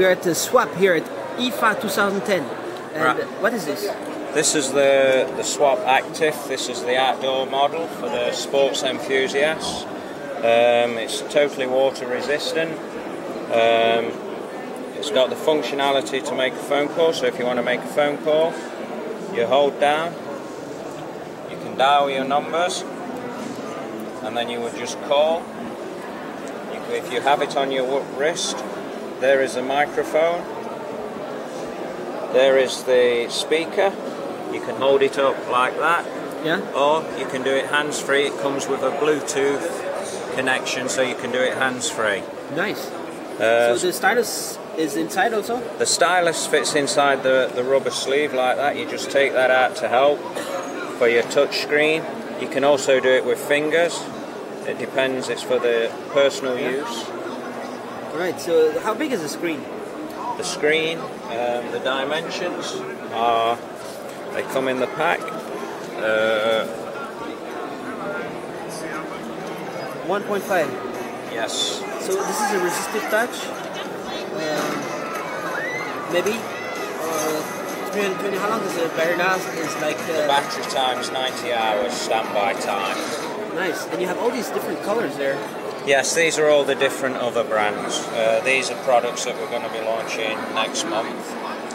we are at the swap here at IFA 2010. And Right. what is this? This is the, the Swap Active. This is the outdoor model for the sports enthusiasts. Um, it's totally water resistant. Um, it's got the functionality to make a phone call. So if you want to make a phone call, you hold down. You can dial your numbers, and then you would just call. You, if you have it on your wrist, there is a microphone. There is the speaker. You can hold it up like that, Yeah. or you can do it hands free. It comes with a Bluetooth connection, so you can do it hands free. Nice. Uh, so the stylus is inside also? the stylus fits inside the, the rubber sleeve like that. You just take that out to help for your touch screen. You can also do it with fingers. It depends, it's for the personal use. Alright, so how big is the screen? The screen, um, the dimensions are, they come in the pack. Uh, 1.5. yes, So this is a resistive touch. Um, maybe. Uh, 320. How long does the battery last? It's like the uh, battery time is 90 hours standby time. nice, and you have all these different colors there. Yes, these are all the different other brands. Uh, these are products that we're going to be launching next month.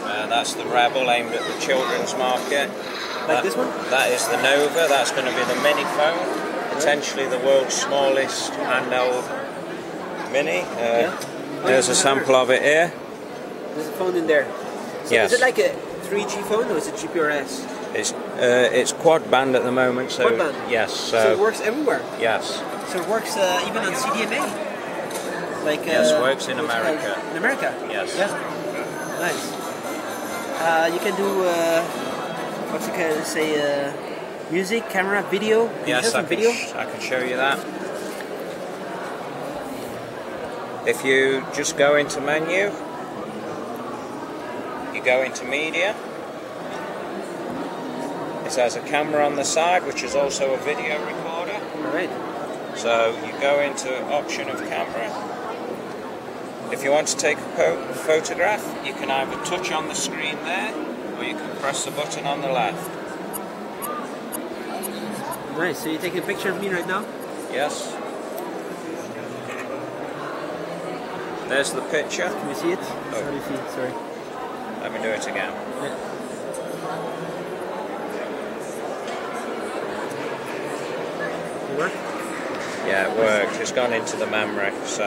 Uh, that's the Rebel aimed at the children's market. Like That- this one? That is the Nova. That's going to be the mini phone, potentially the world's smallest handheld mini. Uh, Yeah. There's a sample of it here. There's a phone in there. So Yes. Is it like a 3G phone or is it GPRS? It's uh, it's quad band at the moment, so Quad band? yes, So, it works everywhere. yes, So it works uh, even on CDMA. Like Yes, uh, works in America. called? In America. Yes. Yeah. Nice. Uh, you can do uh, what's it called? Say uh, music, camera, video. Can you yes, I can, video. I can show you that. If you just go into menu, you go into media. It has a camera on the side, which is also a video recorder. All right. So you go into option of camera. If you want to take a photograph, you can either touch on the screen there, or you can press the button on the left. Nice. So you're taking a picture of me right now. Yes. There's the picture. Can you see it? Oh. You see? Sorry. Let me do it again. Yeah. Work? Yeah, it worked. It's gone into the memory, so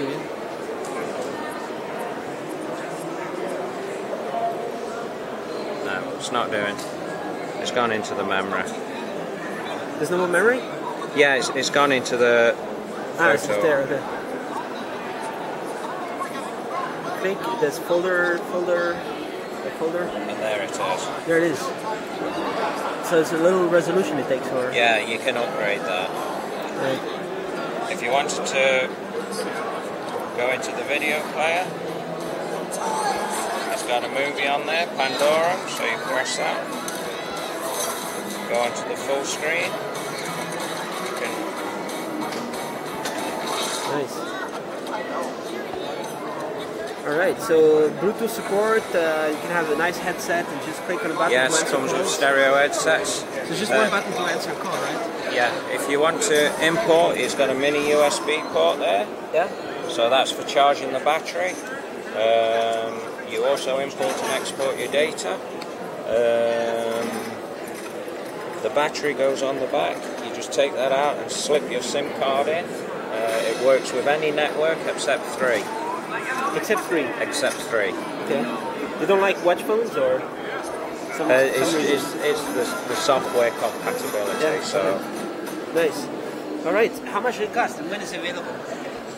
Yeah. no, it's not doing. It's gone into the memory. There's no more memory. Yeah, it's, it's gone into the Ah, it's just there. Okay. Click. There's folder, folder, folder. And there it is. There it is. So it's a little resolution it takes, or Yeah, you can upgrade that. Right. If you wanted to go into the video player, it's got a movie on there, Pandora, so you press that. Go onto the full screen. Nice. All right. So Bluetooth support. Uh, you can have a nice headset and just click on a button. Yes, comes with stereo headsets. So just Uh, one button to answer a call, right? Yeah, if you want to import, it's got a mini USB port there, Yeah. so that's for charging the battery. Um, you also import and export your data. Um, the battery goes on the back. You just take that out and slip your SIM card in. Uh, it works with any network except three. Except three. Except three. Okay. You don't like watch phones or? Some, Uh, it's, some it's, it's the, the software compatibility. Yeah, So Nice. All right. How much it cost and when is it available?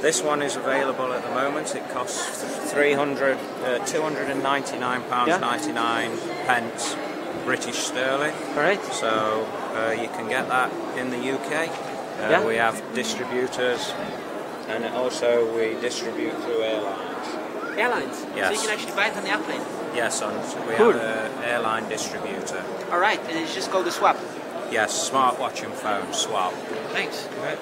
This one is available at the moment. It costs 300, uh, 299 pounds Yeah. 99 pence British sterling. All right. So uh, you can get that in the UK. Uh, Yeah. We have distributors, and also we distribute through airlines. Airlines. Yes. So you can actually buy it on the airplane. Yes, on we Cool. have an airline distributor. All right. And it's just called the swap. Yes, smartwatch and phone swap. Thanks. Right.